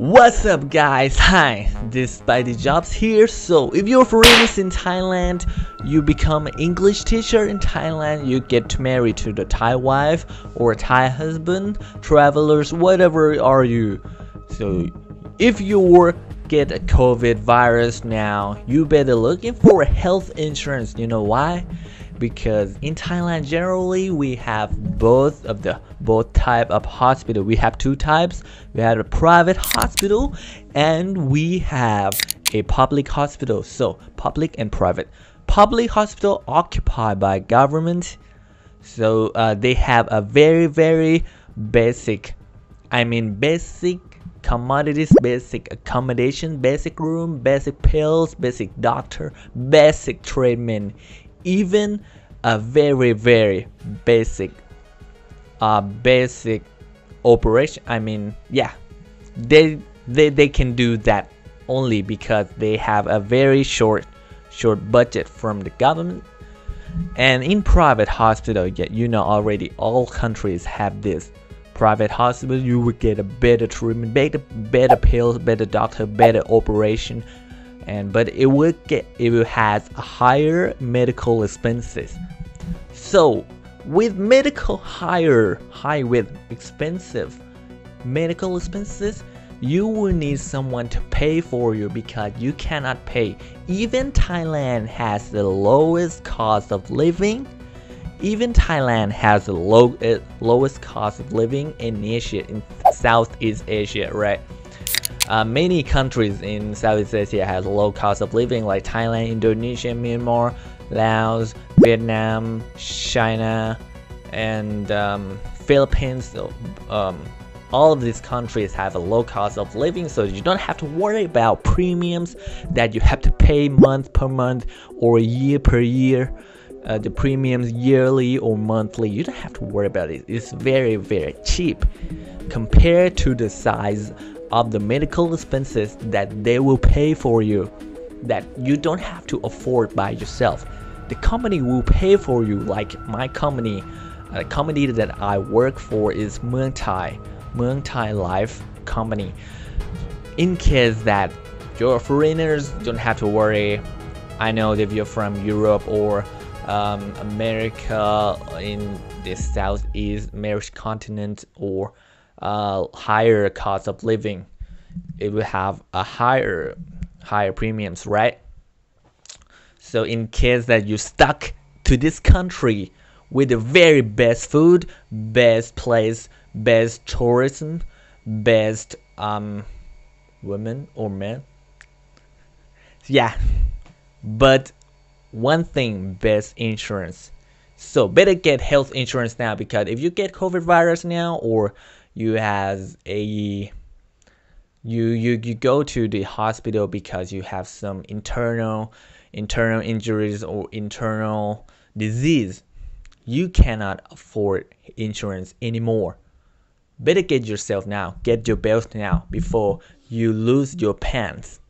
What's up guys? Hi, this Spidy Jobz here. So if you're foreigners in Thailand, you become English teacher in Thailand, you get married to the Thai wife or Thai husband, travelers, whatever are you. So if you get a COVID virus now, you better looking for health insurance. You know why? Because in Thailand generally we have both of the both type of hospital. We have two types. We have a private hospital and we have a public hospital. So public and private. Public hospital occupied by government. So uh, they have a very very basic I mean basic commodities basic accommodation basic room basic pills basic doctor basic treatment even a very very basic uh basic operation. I mean yeah they they they can do that only because they have a very short short budget from the government. And in private hospital yet you know already all countries have this private hospital. You will get a better treatment better better pills better doctor better operation and but it will get it will has higher medical expenses. So with medical higher high with expensive medical expenses you will need someone to pay for you because you cannot pay. Even thailand has the lowest cost of living. Even thailand has the low, uh, lowest cost of living in asia in southeast asia right uh, many countries in Southeast Asia has low cost of living like Thailand, Indonesia, Myanmar, Laos, Vietnam, China, and um, Philippines. Um, all of these countries have a low cost of living so you don't have to worry about premiums that you have to pay month per month or year per year uh, the premiums yearly or monthly you don't have to worry about it it's very very cheap compared to the size of the medical expenses that they will pay for you that you don't have to afford by yourself. The company will pay for you like my company, a company that I work for is Muang Thai, Muang Thai Life company. In case that you're foreigners, don't have to worry. I know that you're from Europe or um, America in the Southeast American continent or uh, higher cost of living it will have a higher higher premiums right? So in case that you stuck to this country with the very best food best place best tourism best um women or men yeah. But one thing best insurance. So better get health insurance now because if you get covid virus now or you has a you you you go to the hospital because you have some internal internal injuries or internal disease. You cannot afford insurance anymore. Better get yourself now. Get your belt now before you lose your pants